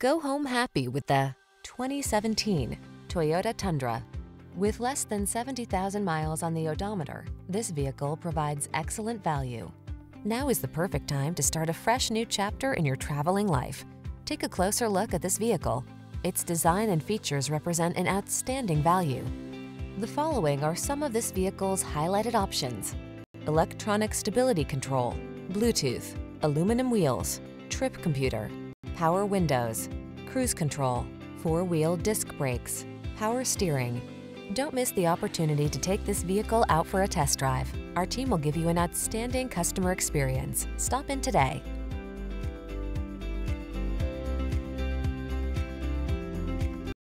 Go home happy with the 2017 Toyota Tundra. With less than 70,000 miles on the odometer, this vehicle provides excellent value. Now is the perfect time to start a fresh new chapter in your traveling life. Take a closer look at this vehicle. Its design and features represent an outstanding value. The following are some of this vehicle's highlighted options. Electronic stability control, Bluetooth, aluminum wheels, trip computer, power windows, cruise control, four-wheel disc brakes, power steering. Don't miss the opportunity to take this vehicle out for a test drive. Our team will give you an outstanding customer experience. Stop in today.